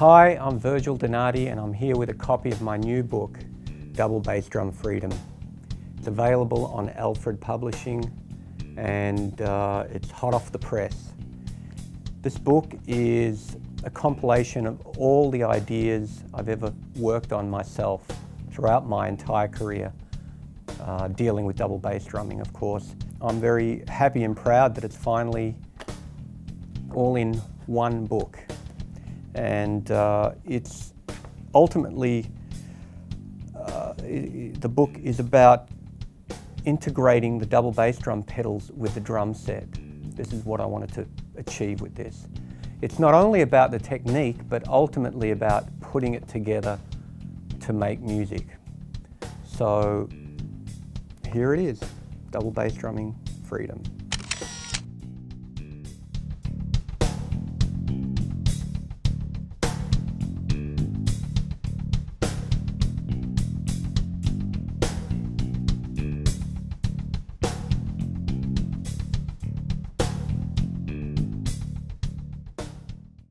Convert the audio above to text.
Hi, I'm Virgil Donati and I'm here with a copy of my new book, Double Bass Drum Freedom. It's available on Alfred Publishing and uh, it's hot off the press. This book is a compilation of all the ideas I've ever worked on myself throughout my entire career, uh, dealing with double bass drumming, of course. I'm very happy and proud that it's finally all in one book and uh, it's ultimately uh, the book is about integrating the double bass drum pedals with the drum set. This is what I wanted to achieve with this. It's not only about the technique, but ultimately about putting it together to make music. So here it is, double bass drumming freedom.